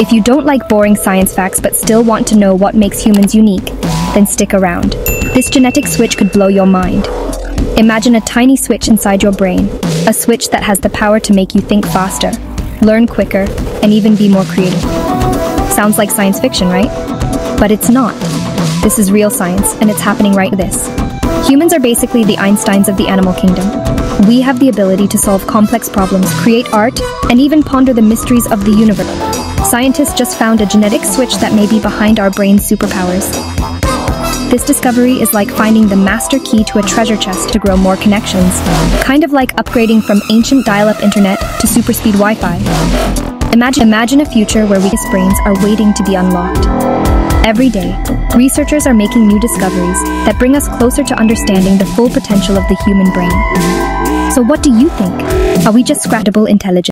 If you don't like boring science facts but still want to know what makes humans unique, then stick around. This genetic switch could blow your mind. Imagine a tiny switch inside your brain, a switch that has the power to make you think faster, learn quicker, and even be more creative. Sounds like science fiction, right? But it's not. This is real science, and it's happening right this. Humans are basically the Einsteins of the animal kingdom. We have the ability to solve complex problems, create art, and even ponder the mysteries of the universe. Scientists just found a genetic switch that may be behind our brain's superpowers. This discovery is like finding the master key to a treasure chest to grow more connections, kind of like upgrading from ancient dial-up internet to super speed Wi-Fi. Imagine, imagine a future where weakest brains are waiting to be unlocked. Every day, researchers are making new discoveries that bring us closer to understanding the full potential of the human brain. So what do you think? Are we just scratchable intelligence?